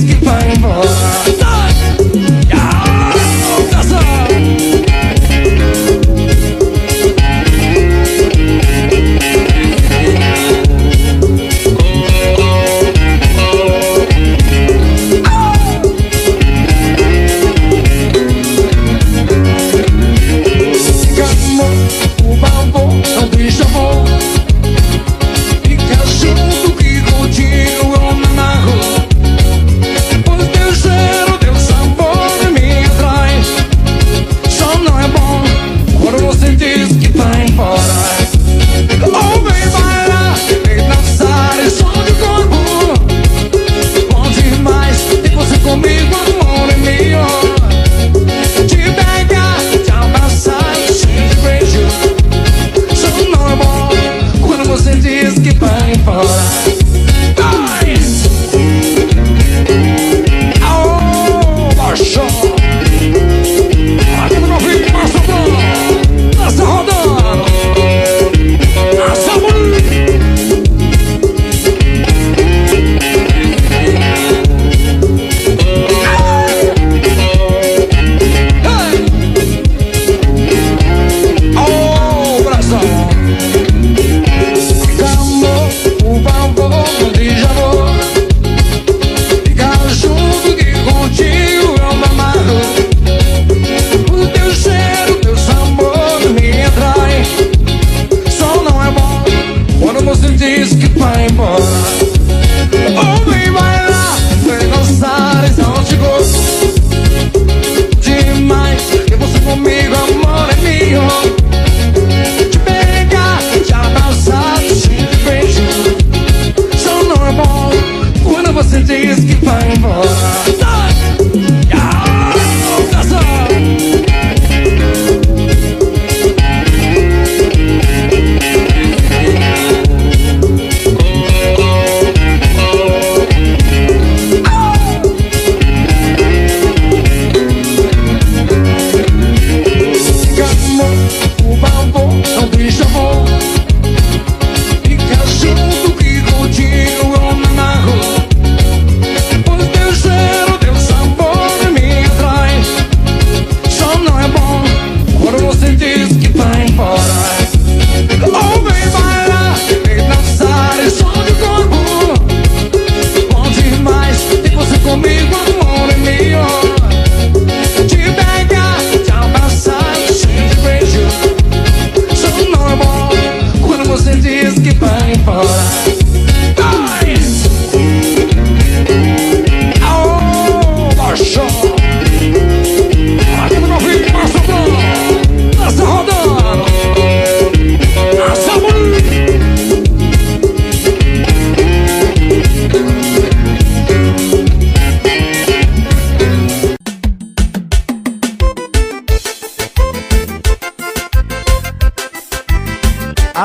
just keep on falling.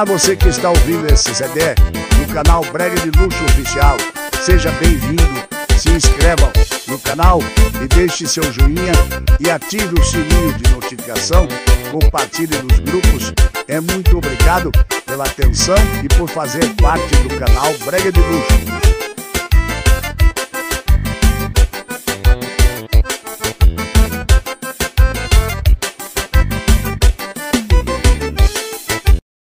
Você que está ouvindo esse CD no canal Brega de Luxo Oficial. Seja bem-vindo, se inscreva no canal e deixe seu joinha e ative o sininho de notificação. Compartilhe nos grupos. É muito obrigado pela atenção e por fazer parte do canal Brega de Luxo.